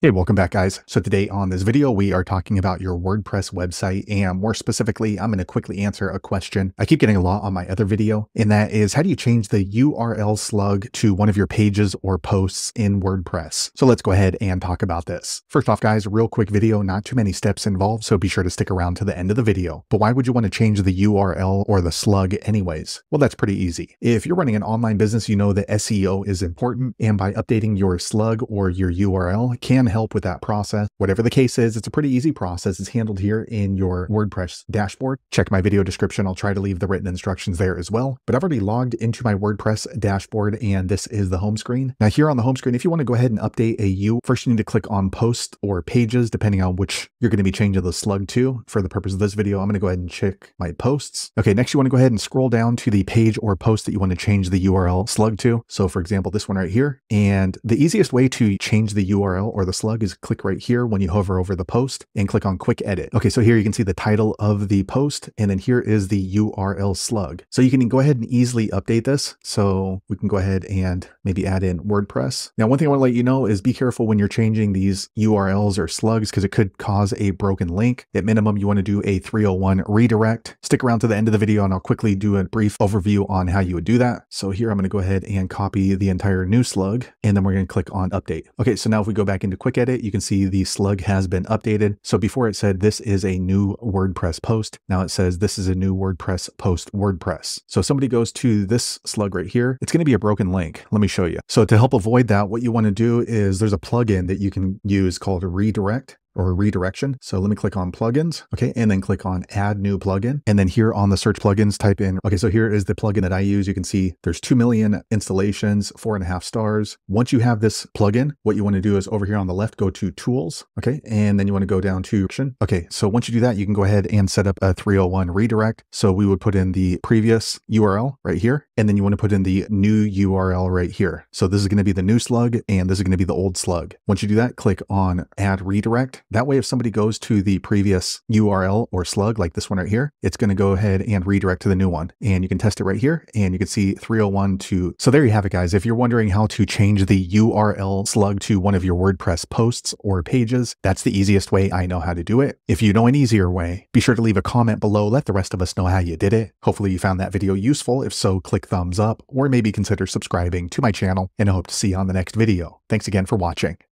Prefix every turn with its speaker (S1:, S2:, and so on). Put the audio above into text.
S1: Hey, welcome back guys. So today on this video, we are talking about your WordPress website and more specifically, I'm going to quickly answer a question I keep getting a lot on my other video, and that is how do you change the URL slug to one of your pages or posts in WordPress? So let's go ahead and talk about this. First off guys, real quick video, not too many steps involved, so be sure to stick around to the end of the video. But why would you want to change the URL or the slug anyways? Well, that's pretty easy. If you're running an online business, you know that SEO is important, and by updating your slug or your URL can help with that process. Whatever the case is, it's a pretty easy process. It's handled here in your WordPress dashboard. Check my video description. I'll try to leave the written instructions there as well. But I've already logged into my WordPress dashboard and this is the home screen. Now here on the home screen, if you want to go ahead and update a U, first you need to click on post or pages, depending on which you're going to be changing the slug to. For the purpose of this video, I'm going to go ahead and check my posts. Okay, next you want to go ahead and scroll down to the page or post that you want to change the URL slug to. So for example, this one right here. And the easiest way to change the URL or the slug is click right here when you hover over the post and click on quick edit. Okay, so here you can see the title of the post and then here is the URL slug. So you can go ahead and easily update this. So we can go ahead and maybe add in WordPress. Now, one thing I want to let you know is be careful when you're changing these URLs or slugs because it could cause a broken link. At minimum, you want to do a 301 redirect. Stick around to the end of the video and I'll quickly do a brief overview on how you would do that. So here I'm going to go ahead and copy the entire new slug and then we're going to click on update. Okay, so now if we go back into quick edit, you can see the slug has been updated. So before it said this is a new WordPress post, now it says this is a new WordPress post WordPress. So somebody goes to this slug right here, it's going to be a broken link. Let me show you. So to help avoid that, what you want to do is there's a plugin that you can use called redirect or redirection. So let me click on plugins. Okay. And then click on add new plugin. And then here on the search plugins, type in, okay, so here is the plugin that I use. You can see there's 2 million installations, four and a half stars. Once you have this plugin, what you want to do is over here on the left, go to tools. Okay. And then you want to go down to action. Okay. So once you do that, you can go ahead and set up a 301 redirect. So we would put in the previous URL right here. And then you want to put in the new URL right here. So this is going to be the new slug and this is going to be the old slug. Once you do that, click on add redirect. That way, if somebody goes to the previous URL or slug, like this one right here, it's going to go ahead and redirect to the new one. And you can test it right here and you can see 301 to, so there you have it guys. If you're wondering how to change the URL slug to one of your WordPress posts or pages, that's the easiest way I know how to do it. If you know an easier way, be sure to leave a comment below. Let the rest of us know how you did it. Hopefully you found that video useful. If so, click thumbs up or maybe consider subscribing to my channel and I hope to see you on the next video. Thanks again for watching.